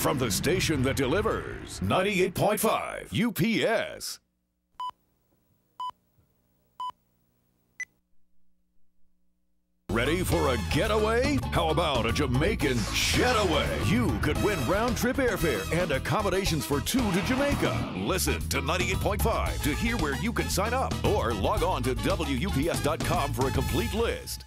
from the station that delivers 98.5 UPS. Ready for a getaway? How about a Jamaican getaway? You could win round trip airfare and accommodations for two to Jamaica. Listen to 98.5 to hear where you can sign up or log on to WUPS.com for a complete list.